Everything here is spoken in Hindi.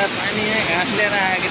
अंदर पानी है घास ले रहा है कि